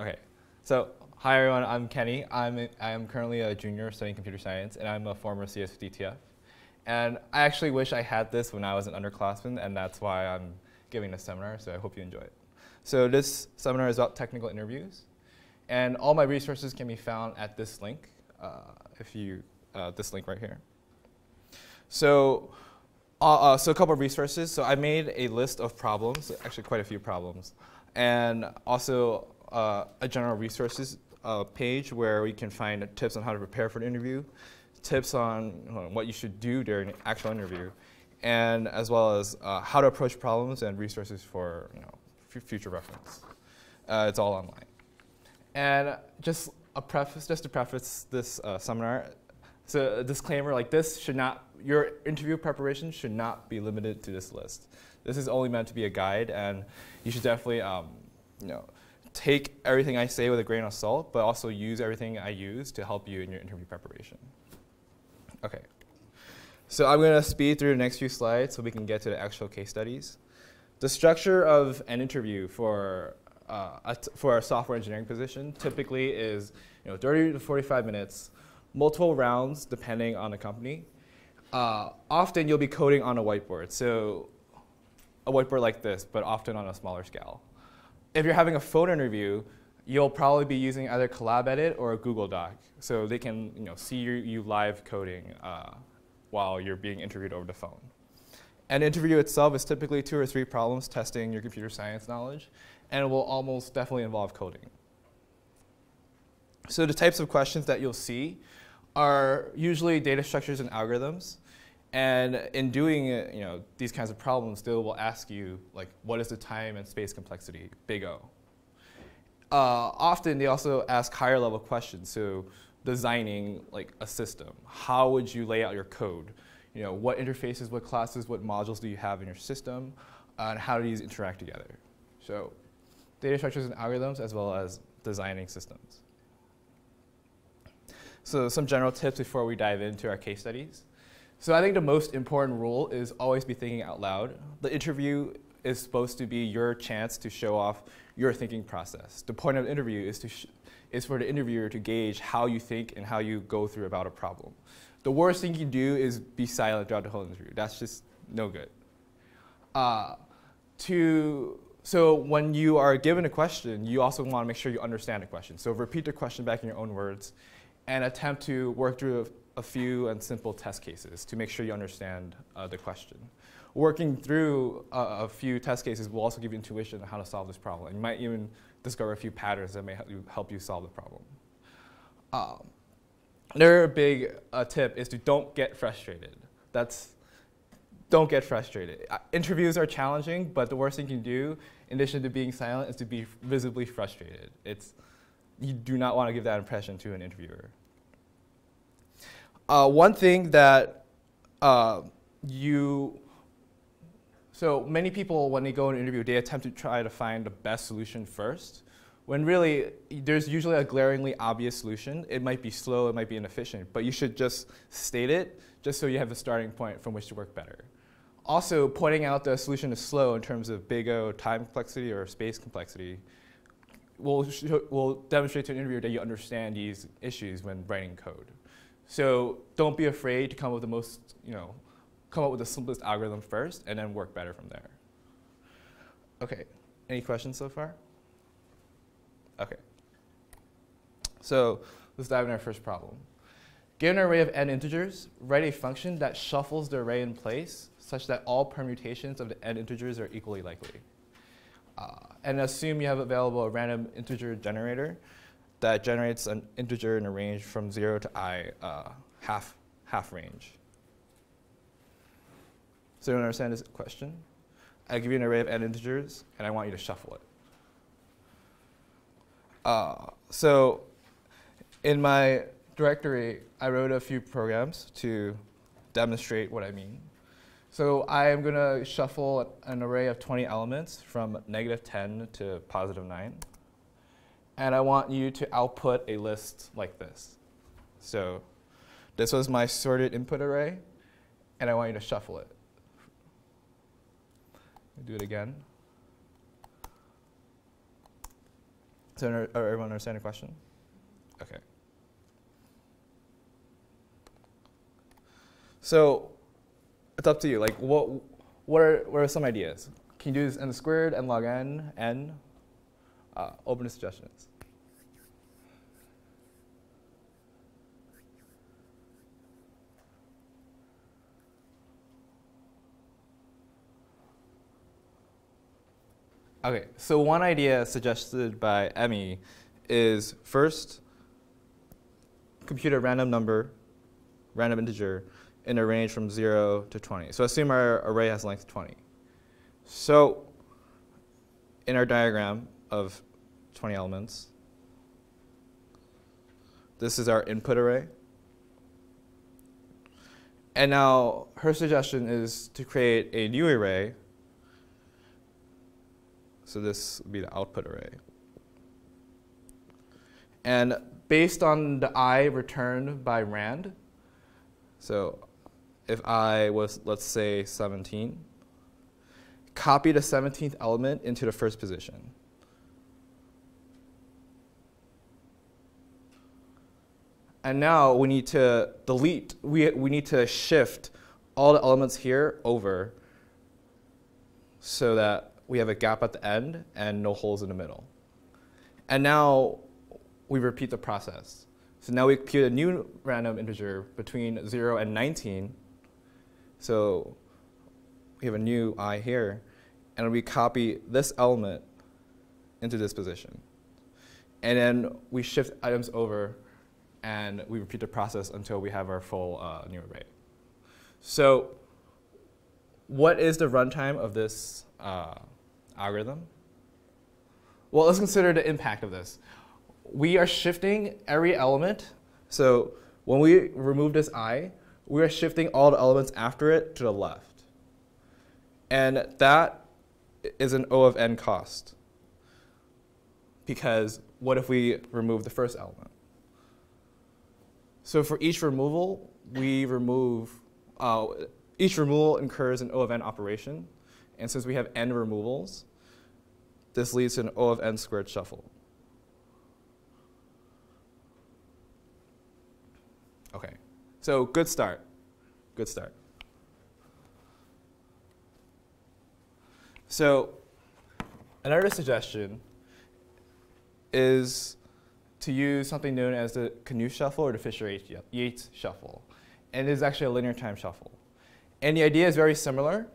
Okay, so hi everyone, I'm Kenny. I'm, I'm currently a junior studying computer science, and I'm a former CSDTF. And I actually wish I had this when I was an underclassman, and that's why I'm giving this seminar, so I hope you enjoy it. So this seminar is about technical interviews, and all my resources can be found at this link, uh, if you, uh, this link right here. So, uh, uh so a couple of resources. So I made a list of problems, actually quite a few problems, and also uh, a general resources uh, page where we can find tips on how to prepare for an interview, tips on what you should do during an actual interview, and as well as uh, how to approach problems and resources for you know, future reference. Uh, it's all online. And just a preface, just to preface this uh, seminar, so a disclaimer like this should not, your interview preparation should not be limited to this list. This is only meant to be a guide, and you should definitely, um, you know, take everything I say with a grain of salt, but also use everything I use to help you in your interview preparation. Okay. So I'm going to speed through the next few slides so we can get to the actual case studies. The structure of an interview for, uh, a for a software engineering position typically is you know, 30 to 45 minutes, multiple rounds depending on the company. Uh, often you'll be coding on a whiteboard, so a whiteboard like this, but often on a smaller scale if you're having a phone interview, you'll probably be using either CollabEdit or a Google Doc. So they can you, know, see you, you live coding uh, while you're being interviewed over the phone. An interview itself is typically two or three problems testing your computer science knowledge, and it will almost definitely involve coding. So the types of questions that you'll see are usually data structures and algorithms. And in doing you know, these kinds of problems, they will ask you, like, what is the time and space complexity, big O. Uh, often they also ask higher level questions, so designing like a system. How would you lay out your code? You know, what interfaces, what classes, what modules do you have in your system, and how do these interact together? So data structures and algorithms, as well as designing systems. So some general tips before we dive into our case studies. So I think the most important rule is always be thinking out loud. The interview is supposed to be your chance to show off your thinking process. The point of the interview is, to is for the interviewer to gauge how you think and how you go through about a problem. The worst thing you do is be silent throughout the whole interview. That's just no good. Uh, to, so when you are given a question, you also want to make sure you understand the question. So repeat the question back in your own words and attempt to work through a few and simple test cases to make sure you understand uh, the question. Working through a few test cases will also give you intuition on how to solve this problem. You might even discover a few patterns that may help you, help you solve the problem. Um, another big uh, tip is to don't get frustrated. That's don't get frustrated. Uh, interviews are challenging, but the worst thing you can do, in addition to being silent, is to be visibly frustrated. It's, you do not want to give that impression to an interviewer. Uh, one thing that uh, you, so many people when they go in an interview, they attempt to try to find the best solution first, when really there's usually a glaringly obvious solution. It might be slow, it might be inefficient, but you should just state it just so you have a starting point from which to work better. Also, pointing out the solution is slow in terms of big O time complexity or space complexity will, will demonstrate to an interviewer that you understand these issues when writing code. So don't be afraid to come up with the most, you know, come up with the simplest algorithm first and then work better from there. Okay, any questions so far? Okay. So let's dive into our first problem. Given an array of n integers, write a function that shuffles the array in place such that all permutations of the n integers are equally likely. Uh, and assume you have available a random integer generator that generates an integer in a range from 0 to i, uh, half, half range. So you understand this question? I give you an array of n integers, and I want you to shuffle it. Uh, so in my directory, I wrote a few programs to demonstrate what I mean. So I am going to shuffle an array of 20 elements from negative 10 to positive 9 and I want you to output a list like this. So this was my sorted input array, and I want you to shuffle it. Do it again. So everyone understand the question? Okay. So it's up to you. Like, what, what, are, what are some ideas? Can you do this n squared, n log n, n? Uh, open to suggestions. Okay, so one idea suggested by Emmy is first compute a random number, random integer, in a range from 0 to 20. So assume our array has length 20. So in our diagram of 20 elements, this is our input array. And now her suggestion is to create a new array so this would be the output array. And based on the i returned by rand, so if i was, let's say, 17, copy the 17th element into the first position. And now we need to delete, we, we need to shift all the elements here over so that we have a gap at the end and no holes in the middle. And now we repeat the process. So now we compute a new random integer between 0 and 19. So we have a new i here. And we copy this element into this position. And then we shift items over and we repeat the process until we have our full uh, new array. So what is the runtime of this uh, algorithm? Well, let's consider the impact of this. We are shifting every element. So when we remove this i, we are shifting all the elements after it to the left. And that is an O of n cost. Because what if we remove the first element? So for each removal, we remove, uh, each removal incurs an O of n operation. And since we have n removals, this leads to an O of n squared shuffle. Okay, so good start. Good start. So another suggestion is to use something known as the Knuth shuffle or the Fisher-Yates shuffle. And it is actually a linear time shuffle. And the idea is very similar.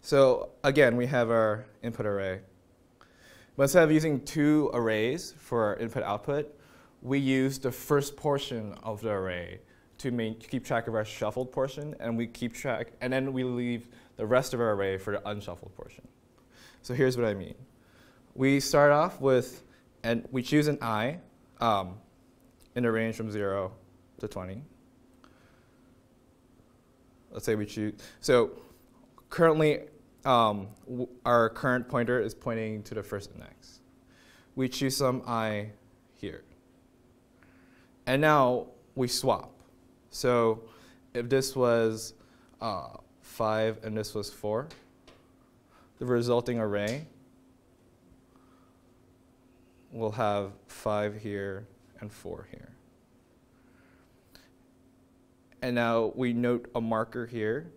So again, we have our input array. But instead of using two arrays for our input output, we use the first portion of the array to, to keep track of our shuffled portion, and we keep track, and then we leave the rest of our array for the unshuffled portion. So here's what I mean. We start off with, and we choose an i um, in a range from 0 to 20. Let's say we choose, so currently um, our current pointer is pointing to the first index. We choose some i here. And now we swap. So if this was uh, 5 and this was 4, the resulting array will have 5 here and 4 here. And now we note a marker here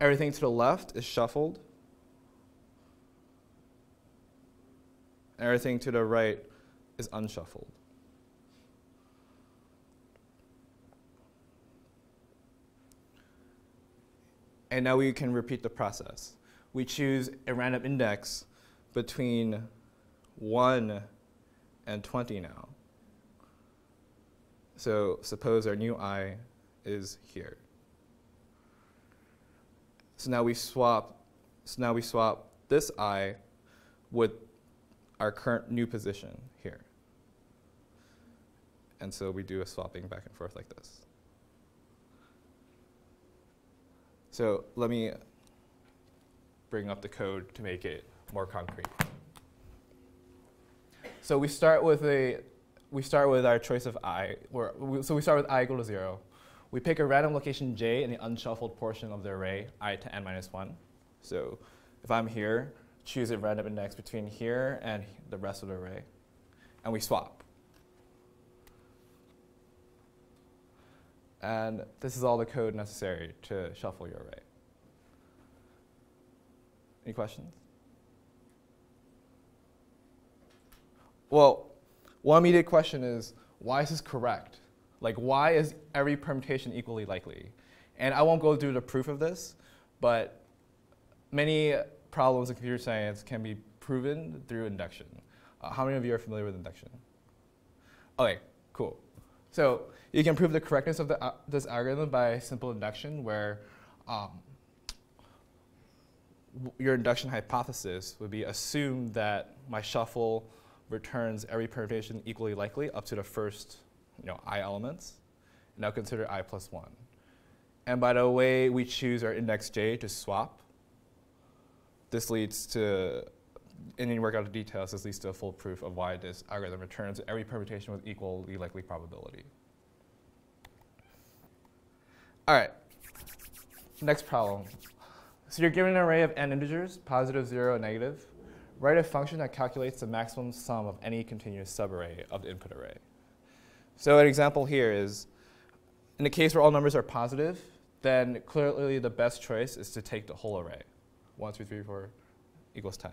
Everything to the left is shuffled. Everything to the right is unshuffled. And now we can repeat the process. We choose a random index between 1 and 20 now. So suppose our new i is here. So now we swap, so now we swap this i with our current new position here. And so we do a swapping back and forth like this. So let me bring up the code to make it more concrete. So we start with a we start with our choice of i. We, so we start with i equal to zero. We pick a random location j in the unshuffled portion of the array, i to n minus 1. So if I'm here, choose a random index between here and the rest of the array. and we swap. And this is all the code necessary to shuffle your array. Any questions? Well, one immediate question is, why is this correct? Like, why is every permutation equally likely? And I won't go through the proof of this, but many problems in computer science can be proven through induction. Uh, how many of you are familiar with induction? Okay, cool. So you can prove the correctness of the, uh, this algorithm by simple induction, where um, your induction hypothesis would be assume that my shuffle returns every permutation equally likely up to the first you know, i elements. And now consider i plus 1. And by the way we choose our index j to swap, this leads to, and you work out the details, this leads to a full proof of why this algorithm returns every permutation with equally likely probability. All right, next problem. So you're given an array of n integers, positive, zero, and negative. Write a function that calculates the maximum sum of any continuous subarray of the input array. So an example here is, in the case where all numbers are positive, then clearly the best choice is to take the whole array. 1, 2, 3, 4 equals 10.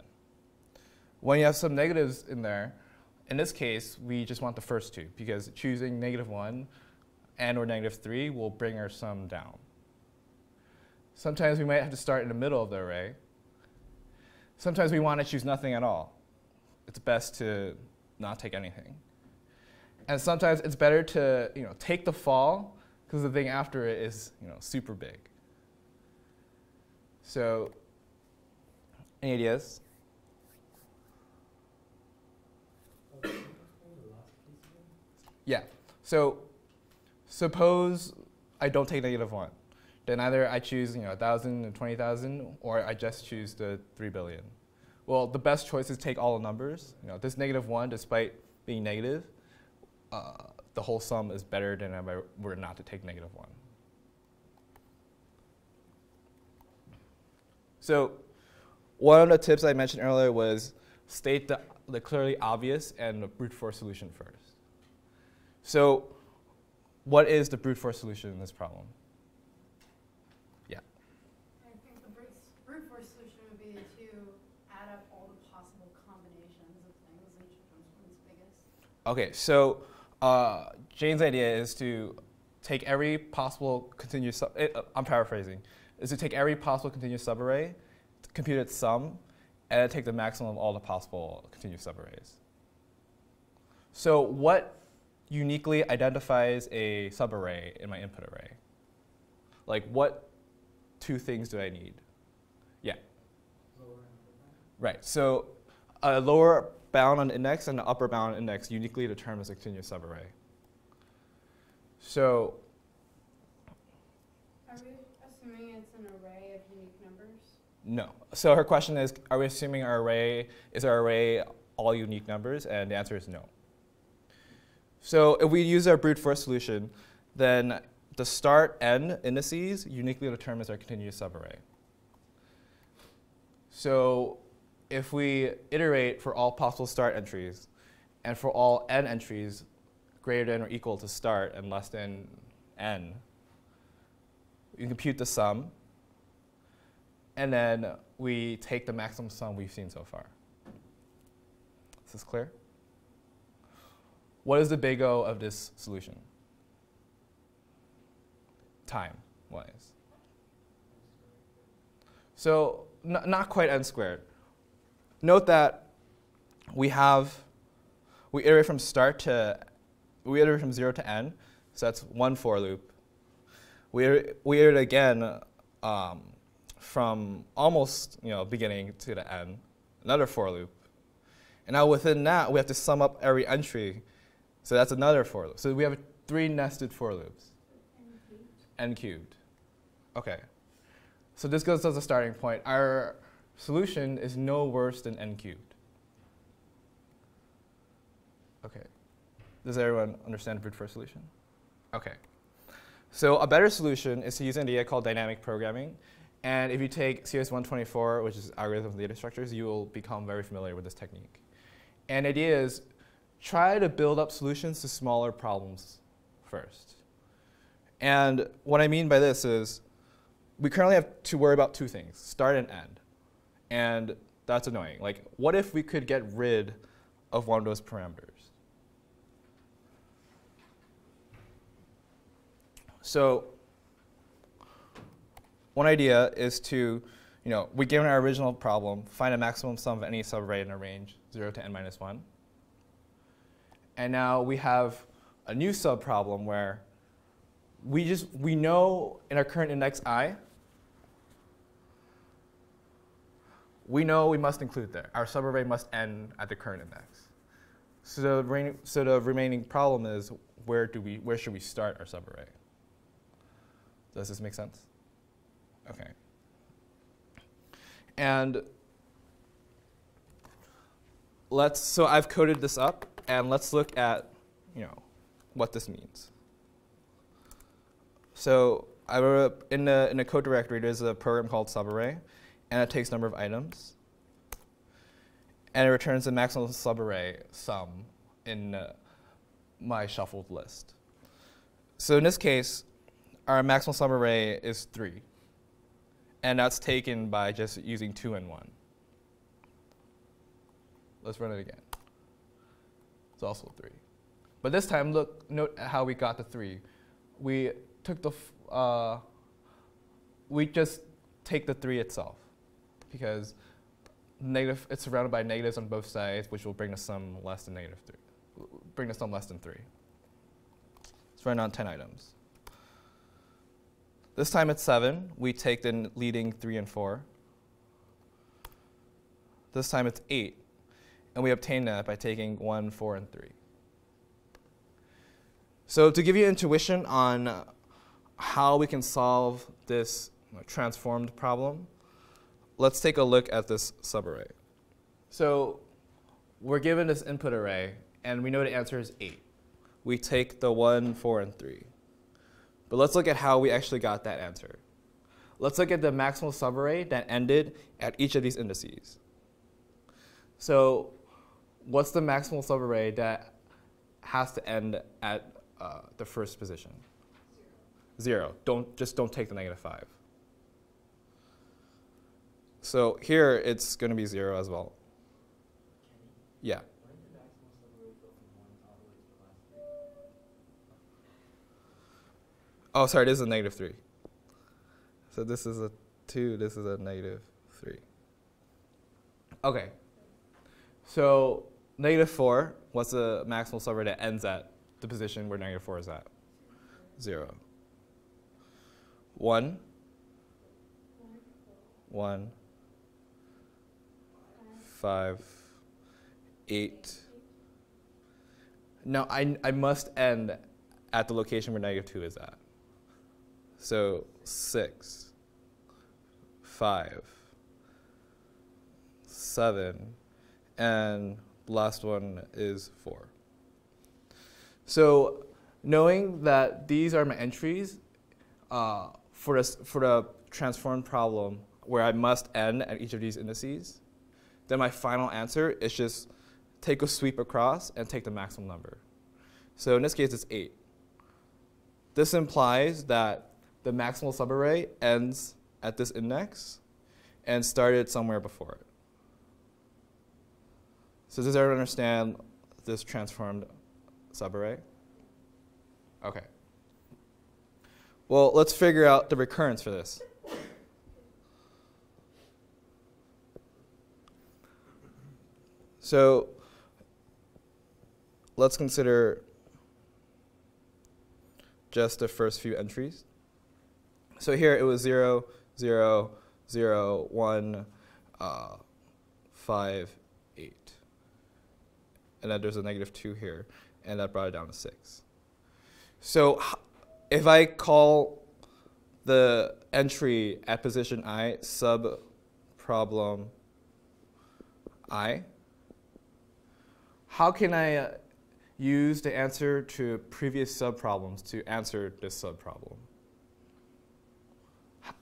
When you have some negatives in there, in this case, we just want the first two, because choosing negative 1 and or negative 3 will bring our sum down. Sometimes we might have to start in the middle of the array. Sometimes we want to choose nothing at all. It's best to not take anything. And sometimes it's better to you know, take the fall because the thing after it is you know, super big. So any ideas? Yeah. So suppose I don't take negative 1. Then either I choose you know, 1,000 and 20,000, or I just choose the 3 billion. Well, the best choice is take all the numbers. You know, this negative 1, despite being negative, uh, the whole sum is better than if I were not to take negative 1. So one of the tips I mentioned earlier was state the, the clearly obvious and the brute force solution first. So what is the brute force solution in this problem? Yeah. I think the brute, brute force solution would be to add up all the possible combinations of things and choose one's biggest. Okay, so uh, Jane's idea is to take every possible continuous, it, uh, I'm paraphrasing, is to take every possible continuous subarray compute its sum, and take the maximum of all the possible continuous subarrays. So what uniquely identifies a subarray in my input array? Like what two things do I need? Yeah. Right. So a lower bound on index and an upper bound on index uniquely determines a continuous subarray. So Are we assuming it's an array of unique numbers? No. So her question is, are we assuming our array, is our array all unique numbers? And the answer is no. So if we use our brute force solution, then the start n indices uniquely determines our continuous subarray. So if we iterate for all possible start entries, and for all n entries greater than or equal to start and less than n, you compute the sum, and then we take the maximum sum we've seen so far. Is this clear? What is the big O of this solution? Time wise. So not quite n squared. Note that we have, we iterate from start to, we iterate from 0 to n, so that's one for loop. We, we iterate again um, from almost you know, beginning to the end, another for loop. And now within that, we have to sum up every entry. So that's another for loop. So we have three nested for loops. N cubed. N cubed. OK. So this goes as a starting point. Our solution is no worse than n cubed. OK. Does everyone understand brute force solution? OK. So a better solution is to use an idea called dynamic programming. And if you take CS124, which is algorithm of data structures, you will become very familiar with this technique. And the idea is try to build up solutions to smaller problems first. And what I mean by this is we currently have to worry about two things, start and end. And that's annoying. Like, what if we could get rid of one of those parameters? So one idea is to, you know, we given our original problem, find a maximum sum of any subarray in a range 0 to n minus 1. And now we have a new subproblem where we just, we know in our current index i, we know we must include there. Our subarray must end at the current index. So the, so the remaining problem is where, do we, where should we start our subarray? Does this make sense? Okay. And let's, so I've coded this up, and let's look at, you know, what this means. So I wrote in the in the code directory, there's a program called subarray, and it takes number of items, and it returns the maximum subarray sum in uh, my shuffled list. So in this case, our maximum subarray is three, and that's taken by just using two and one. Let's run it again. It's also three. But this time, look, note how we got the three. We took the, uh, we just take the three itself because negative, it's surrounded by negatives on both sides, which will bring the sum less than negative three, bring the sum less than three. Let's run on 10 items. This time it's seven. We take the leading three and four. This time it's eight. And we obtain that by taking one, four, and three. So to give you intuition on how we can solve this transformed problem, let's take a look at this subarray. So we're given this input array, and we know the answer is 8. We take the 1, 4, and 3. But let's look at how we actually got that answer. Let's look at the maximal subarray that ended at each of these indices. So what's the maximal subarray that has to end at uh, the first position? Zero. Don't, just don't take the negative 5. So here it's going to be 0 as well. Yeah. Oh, sorry, this is a negative 3. So this is a 2, this is a negative 3. Okay. So negative 4, what's the maximal subarray that ends at the position where negative 4 is at? 0. 1. 1. 5. 8. Now, I, I must end at the location where negative 2 is at. So 6, 5, 7, and last one is 4. So knowing that these are my entries uh, for, this, for the transformed problem where I must end at each of these indices, then my final answer is just take a sweep across and take the maximum number. So in this case, it's 8. This implies that the maximal subarray ends at this index and started somewhere before it. So does everyone understand this transformed subarray? Okay. Well, let's figure out the recurrence for this. So let's consider just the first few entries. So here it was 0, 0, 0, 1, uh, 5, 8. And then there's a negative 2 here, and that brought it down to 6. So if I call the entry at position i sub problem i, how can I uh, use the answer to previous subproblems to answer this subproblem?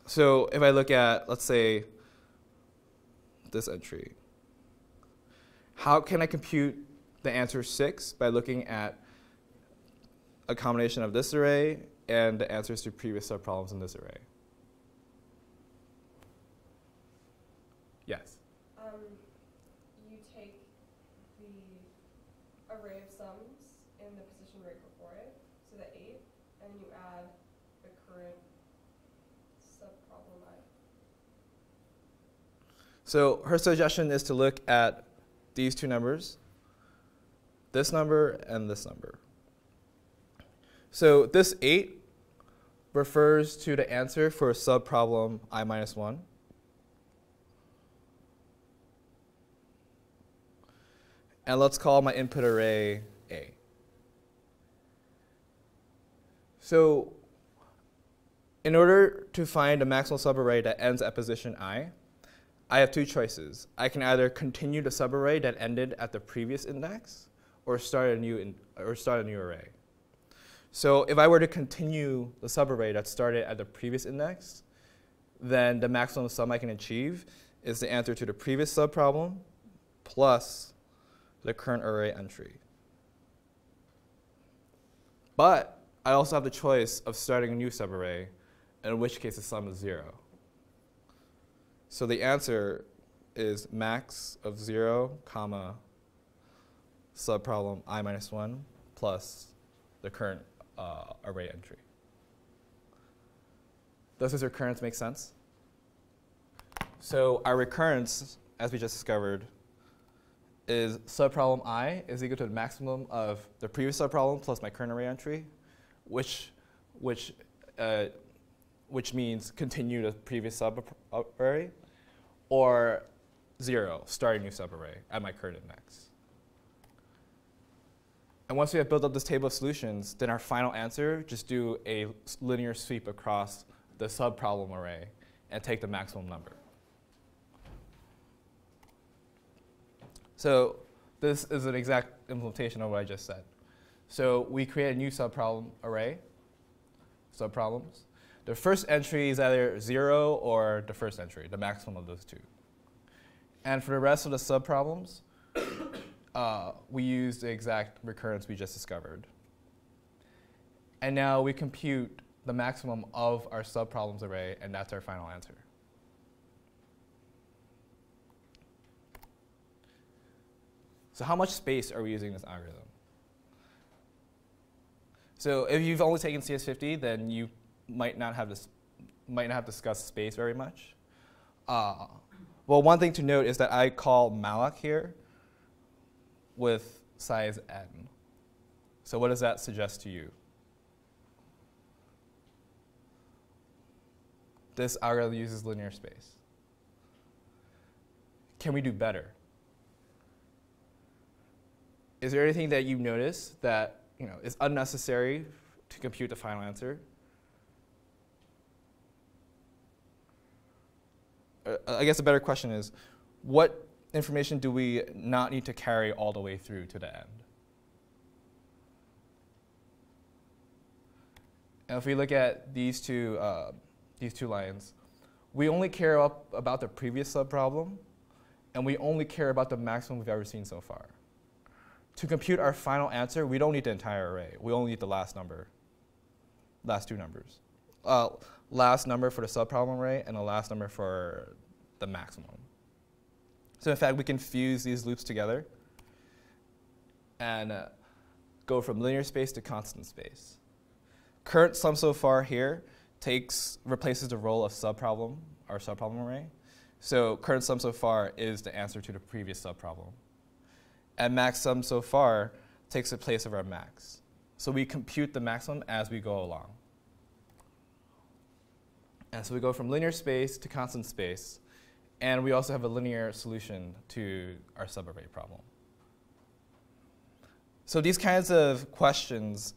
So if I look at, let's say, this entry, how can I compute the answer 6 by looking at a combination of this array and the answers to previous subproblems in this array. Yes? Um, you take the array of sums in the position right before it, so the 8, and you add the current. So her suggestion is to look at these two numbers, this number and this number. So this 8 refers to the answer for subproblem i minus 1. And let's call my input array A. So in order to find a maximal subarray that ends at position i, I have two choices. I can either continue the subarray that ended at the previous index, or start a new in, or start a new array. So if I were to continue the subarray that started at the previous index, then the maximum sum I can achieve is the answer to the previous subproblem plus the current array entry. But I also have the choice of starting a new subarray, in which case the sum is zero. So the answer is max of 0, comma, subproblem i minus 1 plus the current uh, array entry. Does this recurrence make sense? So our recurrence, as we just discovered, is subproblem i is equal to the maximum of the previous subproblem plus my current array entry, which, which, uh, which means continue the previous subarray, or zero, start a new subarray at my current index. And once we have built up this table of solutions, then our final answer, just do a linear sweep across the subproblem array and take the maximum number. So this is an exact implementation of what I just said. So we create a new subproblem array, subproblems. The first entry is either 0 or the first entry, the maximum of those two. And for the rest of the subproblems, uh, we use the exact recurrence we just discovered. And now we compute the maximum of our subproblems array, and that's our final answer. So how much space are we using this algorithm? So if you've only taken CS50, then you might not have this, might not have discussed space very much. Uh, well, one thing to note is that I call malloc here with size n. So what does that suggest to you? This algorithm uses linear space. Can we do better? Is there anything that you notice that you know, is unnecessary to compute the final answer? I guess a better question is, what information do we not need to carry all the way through to the end? And if we look at these two, uh, these two lines, we only care up about the previous subproblem, and we only care about the maximum we've ever seen so far. To compute our final answer, we don't need the entire array. We only need the last number, last two numbers. Uh, last number for the subproblem array and the last number for the maximum. So in fact, we can fuse these loops together and uh, go from linear space to constant space. Current sum so far here takes replaces the role of subproblem, our subproblem array. So current sum so far is the answer to the previous subproblem and max sum so far takes the place of our max. So we compute the maximum as we go along. And so we go from linear space to constant space, and we also have a linear solution to our subarray problem. So these kinds of questions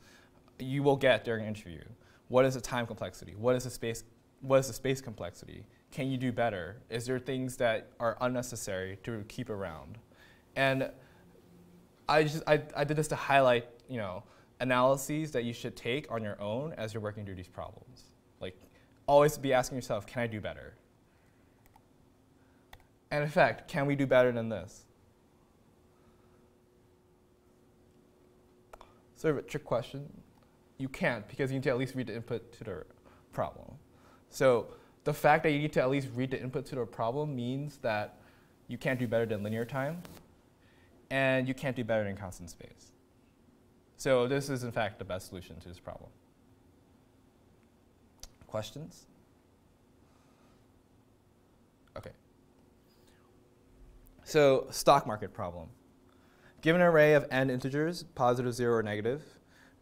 you will get during an interview. What is the time complexity? What is the space, what is the space complexity? Can you do better? Is there things that are unnecessary to keep around? And I just I, I did this to highlight you know analyses that you should take on your own as you're working through these problems. Always be asking yourself, can I do better? And in fact, can we do better than this? sort of a trick question. You can't because you need to at least read the input to the problem. So the fact that you need to at least read the input to the problem means that you can't do better than linear time, and you can't do better than constant space. So this is in fact the best solution to this problem. Questions? Okay. So stock market problem. Given an array of n integers, positive, zero, or negative,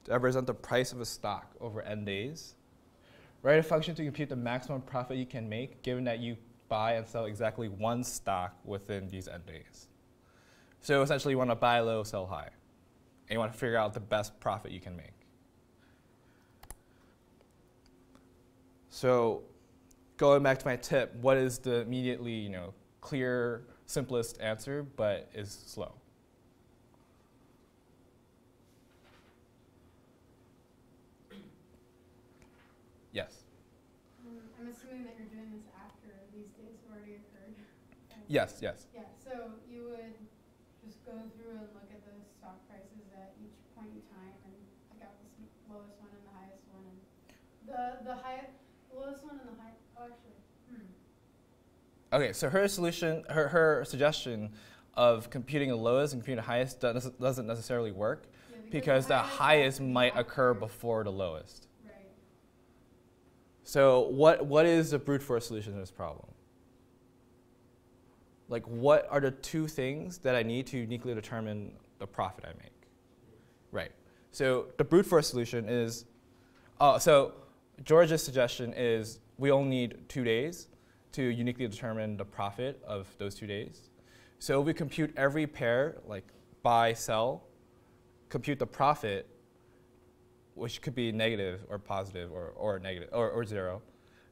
to represent the price of a stock over n days, write a function to compute the maximum profit you can make given that you buy and sell exactly one stock within these n days. So essentially you want to buy low, sell high. And you want to figure out the best profit you can make. So going back to my tip, what is the immediately, you know, clear, simplest answer, but is slow? Yes. Um, I'm assuming that you're doing this after these days have already occurred. right? Yes, yes. Yeah, so you would just go through and look at the stock prices at each point in time and pick out the lowest one and the highest one and the, the high, lowest one and the high, oh, actually, hmm. Okay, so her solution, her, her suggestion of computing the lowest and computing the highest doesn't, doesn't necessarily work Yeah, because the highest to might occur before the lowest. Right. So what, what is the brute force solution to this problem? Like what are the two things that I need to uniquely determine the profit I make? Right. So the brute force solution is, oh, so George's suggestion is we only need two days to uniquely determine the profit of those two days. So we compute every pair, like buy, sell, compute the profit, which could be negative or positive or, or negative or, or zero.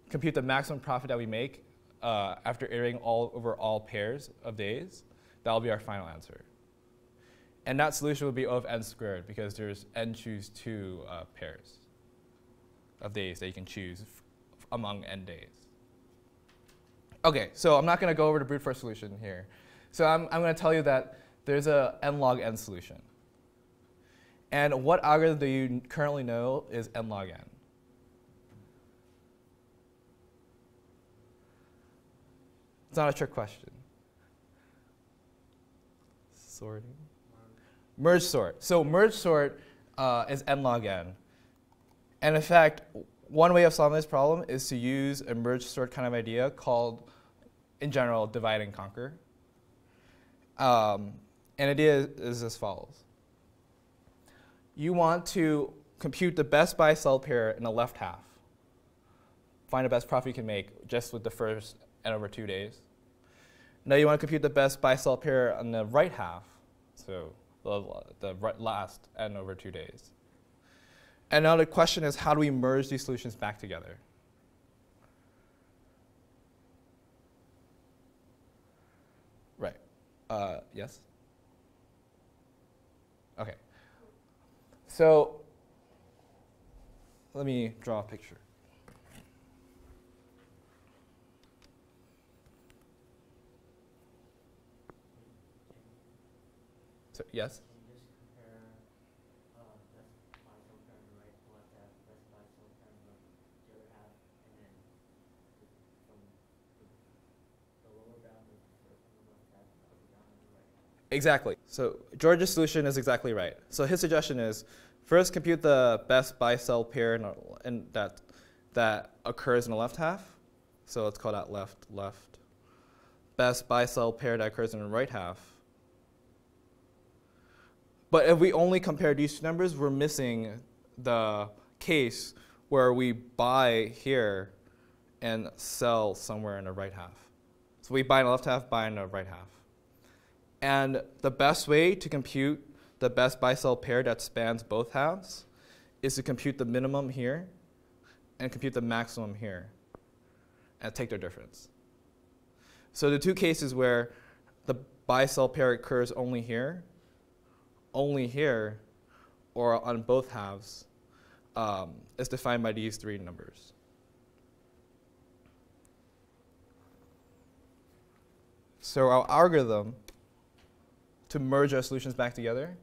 Compute the maximum profit that we make uh, after iterating all over all pairs of days. That'll be our final answer. And that solution would be O of n squared because there's n choose two uh, pairs of days that you can choose among n days. Okay, so I'm not going to go over the brute force solution here. So I'm, I'm going to tell you that there's a n log n solution. And what algorithm do you currently know is n log n? It's not a trick question. Sorting. Merge sort. So merge sort uh, is n log n. And in fact, one way of solving this problem is to use a merge sort kind of idea called, in general, divide and conquer. Um, and idea is, is as follows. You want to compute the best buy sell pair in the left half. Find the best profit you can make just with the first n over two days. Now you want to compute the best buy sell pair on the right half, so the, the right last n over two days. And now the question is, how do we merge these solutions back together? Right. Uh, yes? Okay. So let me draw a picture. So, yes? Can you just compare, uh, best buy sell pair on the right, the left half, best buy sell pair on the, the other half, and then the, from the, the lower bound of the first on the left half, the upper bound on the right half. Exactly. So George's solution is exactly right. So his suggestion is first compute the best buy sell pair in, in that that occurs in the left half. So let's call that left left. Best buy sell pair that occurs in the right half. But if we only compare these two numbers, we're missing the case where we buy here and sell somewhere in the right half. So we buy in the left half, buy in the right half. And the best way to compute the best buy sell pair that spans both halves is to compute the minimum here and compute the maximum here and take their difference. So the two cases where the buy sell pair occurs only here, only here, or on both halves um, is defined by these three numbers. So our algorithm to merge our solutions back together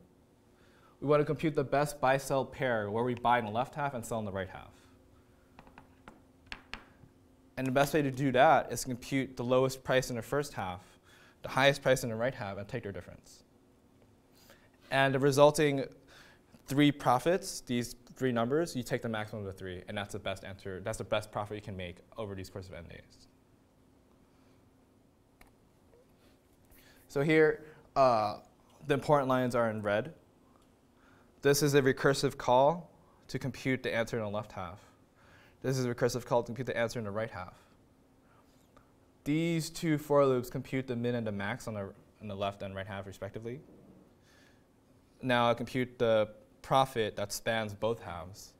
we want to compute the best buy-sell pair where we buy in the left half and sell in the right half. And the best way to do that is to compute the lowest price in the first half, the highest price in the right half, and take their difference. And the resulting three profits, these three numbers, you take the maximum of the three, and that's the best answer. That's the best profit you can make over these course of n days. So here, uh, the important lines are in red. This is a recursive call to compute the answer in the left half. This is a recursive call to compute the answer in the right half. These two for loops compute the min and the max on the, on the left and right half respectively. Now I compute the profit that spans both halves.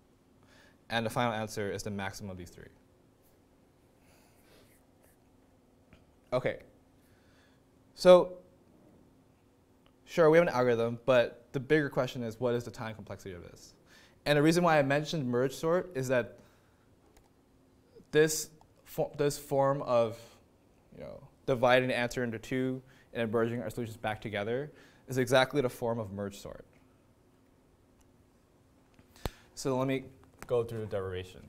And the final answer is the maximum of these three. Okay. So, sure, we have an algorithm, but the bigger question is what is the time complexity of this? And the reason why I mentioned merge sort is that this, fo this form of you know, dividing the answer into two and merging our solutions back together is exactly the form of merge sort. So let me go through the derivation.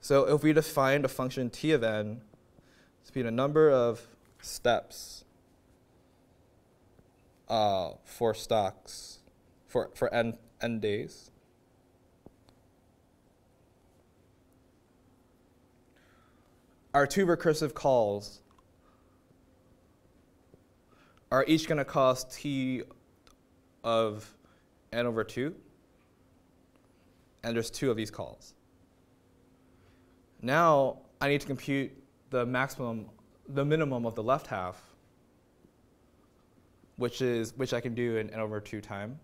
So if we define the function t of n to be the number of steps uh, for stocks for, for n, n days, our two recursive calls are each going to cost t of n over 2, and there's two of these calls. Now I need to compute the maximum, the minimum of the left half, which is which I can do in n over 2 time,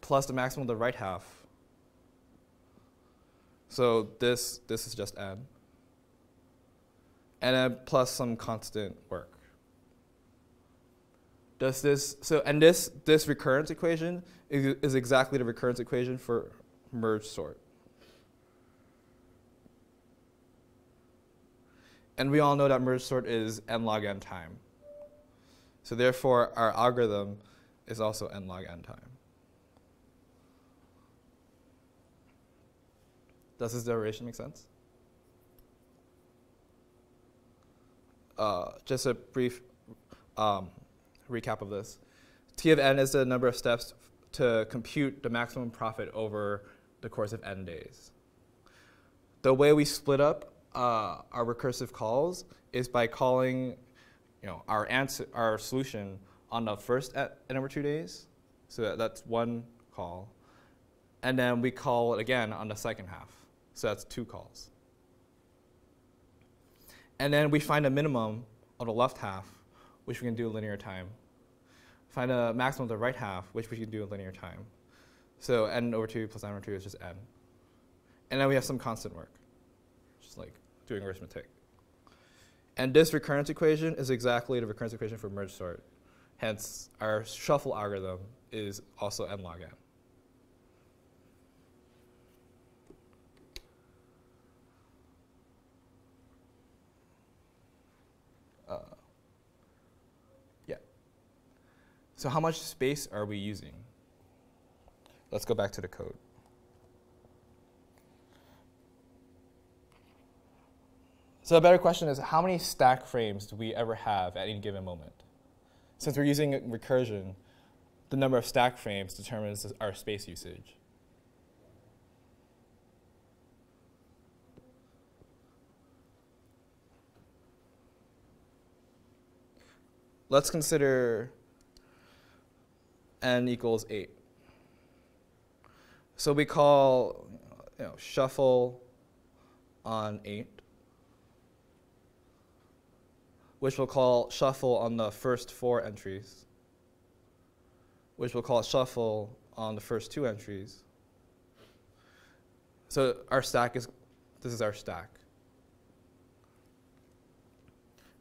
plus the maximum of the right half. So this this is just n. And then plus some constant work. Does this so and this this recurrence equation is, is exactly the recurrence equation for merge sort. And we all know that merge sort is n log n time. So therefore, our algorithm is also n log n time. Does this derivation make sense? Uh, just a brief um, recap of this. T of n is the number of steps to compute the maximum profit over the course of n days. The way we split up uh, our recursive calls is by calling you know, our, answer, our solution on the first n over two days. So that, that's one call. And then we call it again on the second half. So that's two calls. And then we find a minimum of the left half, which we can do in linear time. Find a maximum of the right half, which we can do in linear time. So n over 2 plus n over 2 is just n. And then we have some constant work, just like doing arithmetic. And this recurrence equation is exactly the recurrence equation for merge sort. Hence, our shuffle algorithm is also n log n. Uh, yeah. So how much space are we using? Let's go back to the code. So a better question is how many stack frames do we ever have at any given moment? Since we're using recursion, the number of stack frames determines our space usage. Let's consider n equals 8. So we call you know, shuffle on 8, which we'll call shuffle on the first four entries, which we'll call shuffle on the first two entries. So our stack is, this is our stack.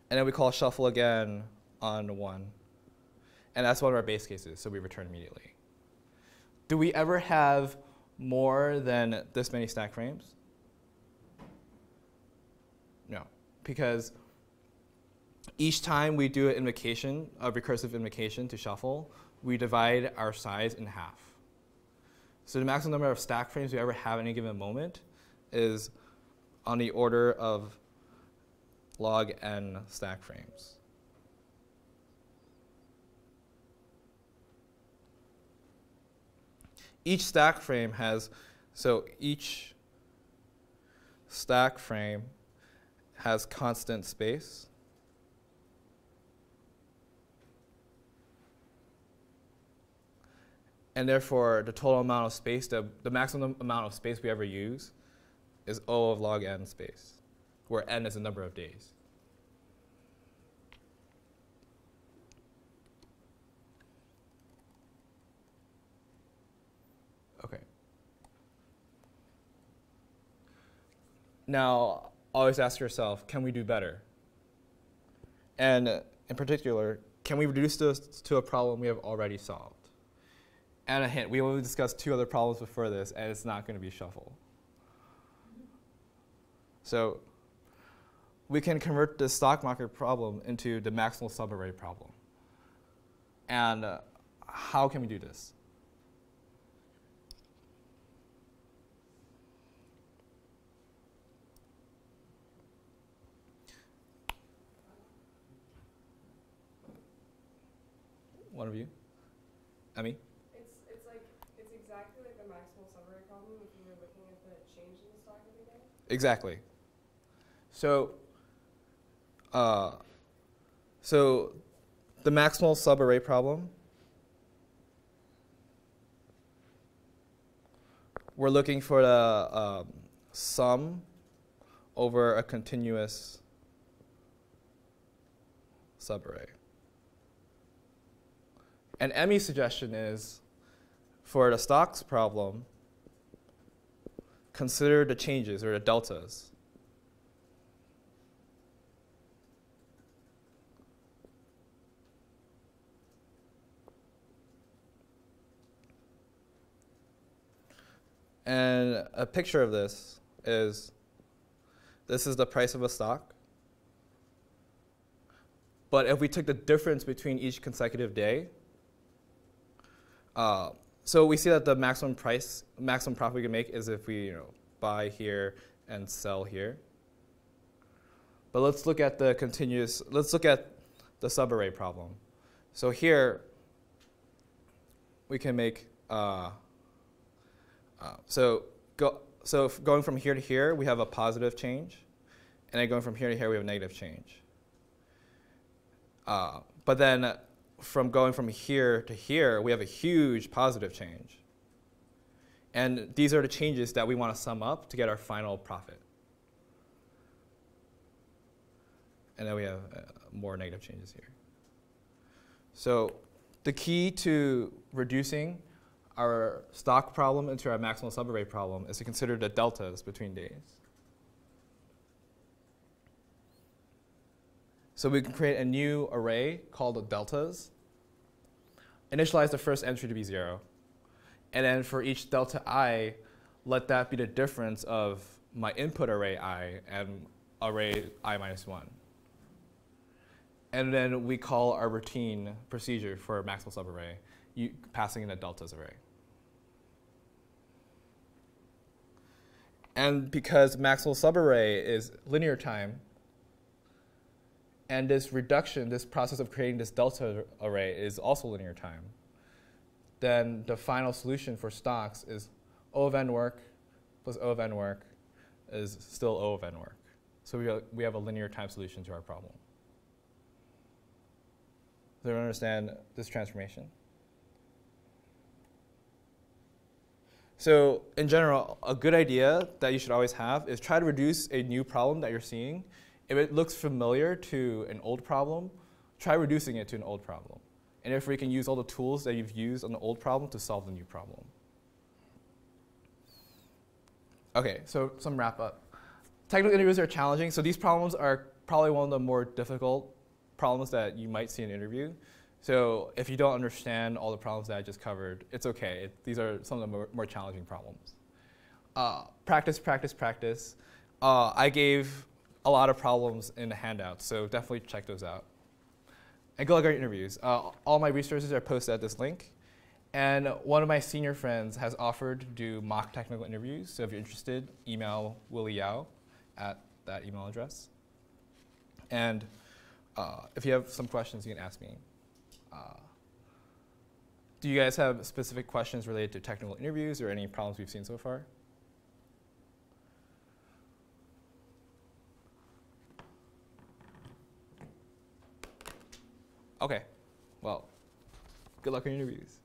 And then we call shuffle again on 1. And that's one of our base cases, so we return immediately. Do we ever have more than this many stack frames? No, because each time we do an invocation, a recursive invocation to shuffle, we divide our size in half. So the maximum number of stack frames we ever have at any given moment is on the order of log n stack frames. Each stack frame has, so each stack frame has constant space. And therefore, the total amount of space, the, the maximum amount of space we ever use is O of log n space, where n is the number of days. Okay. Now, always ask yourself, can we do better? And in particular, can we reduce this to a problem we have already solved? And a hint, we only discussed two other problems before this, and it's not going to be shuffle. So we can convert the stock market problem into the maximal subarray problem. And uh, how can we do this? One of you? Emmy? It's, it's like, it's exactly like the maximal subarray problem if you were looking at the change in the stock every day. Exactly. So, uh, so the maximal subarray problem, we're looking for the um, sum over a continuous subarray. And Emmy's suggestion is for the stocks problem, consider the changes or the deltas. And a picture of this is this is the price of a stock. But if we took the difference between each consecutive day, uh, so we see that the maximum price, maximum profit we can make is if we you know, buy here and sell here. But let's look at the continuous, let's look at the subarray problem. So here, we can make, uh, uh, so, go, so going from here to here, we have a positive change. And then going from here to here, we have a negative change. Uh, but then from going from here to here, we have a huge positive change. And these are the changes that we want to sum up to get our final profit. And then we have uh, more negative changes here. So the key to reducing our stock problem into our maximal subarray problem is to consider the deltas between days. So we can create a new array called the deltas. Initialize the first entry to be zero. And then for each delta i, let that be the difference of my input array i and array i minus one. And then we call our routine procedure for maximal subarray, you, passing in a deltas array. And because maximal subarray is linear time, and this reduction, this process of creating this delta array is also linear time, then the final solution for stocks is O of n work plus O of n work is still O of n work. So we, we have a linear time solution to our problem. Does everyone understand this transformation? So in general, a good idea that you should always have is try to reduce a new problem that you're seeing. If it looks familiar to an old problem, try reducing it to an old problem. And if we can use all the tools that you've used on the old problem to solve the new problem. Okay, so some wrap up. Technical interviews are challenging, so these problems are probably one of the more difficult problems that you might see in an interview. So if you don't understand all the problems that I just covered, it's okay. It, these are some of the more, more challenging problems. Uh, practice, practice, practice. Uh, I gave a lot of problems in the handouts, so definitely check those out. And go on your interviews. Uh, all my resources are posted at this link. And one of my senior friends has offered to do mock technical interviews. So if you're interested, email Willie Yao at that email address. And uh, if you have some questions, you can ask me. Uh, do you guys have specific questions related to technical interviews or any problems we've seen so far? Okay, well, good luck on your interviews.